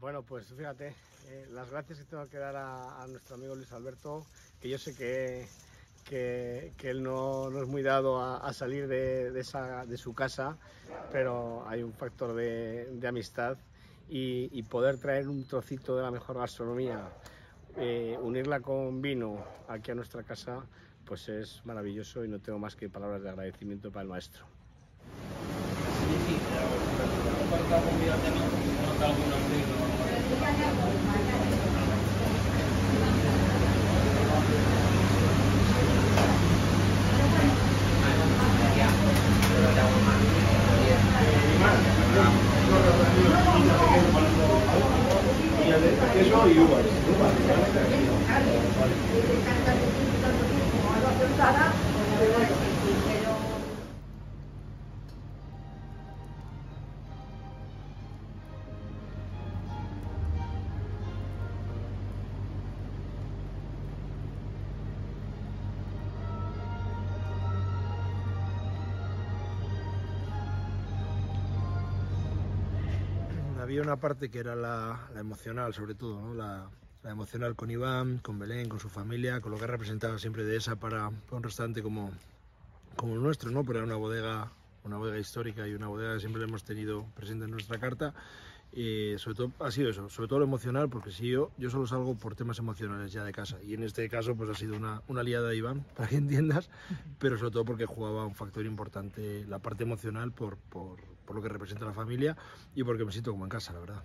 Bueno, pues fíjate, eh, las gracias que tengo que dar a, nuestro amigo Luis Alberto, que yo sé que, que, él no, no, es muy dado a, salir de, de, su casa, pero hay un factor de, de amistad y, poder traer un trocito de la mejor gastronomía, eh, unirla con vino aquí a nuestra casa, pues es maravilloso y no tengo más que palabras de agradecimiento para el maestro. It's all you. Había una parte que era la, emocional, sobre todo, ¿no? la, emocional con Iván, con Belén, con su familia, con lo que representaba siempre de esa para, para un restaurante como, como el nuestro, ¿no? Pero era una bodega, una bodega histórica y una bodega que siempre hemos tenido presente en nuestra carta. Y sobre todo ha sido eso, sobre todo lo emocional, porque si yo, yo solo salgo por temas emocionales ya de casa. Y en este caso, pues ha sido una, una liada de Iván, para que entiendas, pero sobre todo porque jugaba un factor importante la parte emocional por, por, por lo que representa la familia y porque me siento como en casa, la verdad.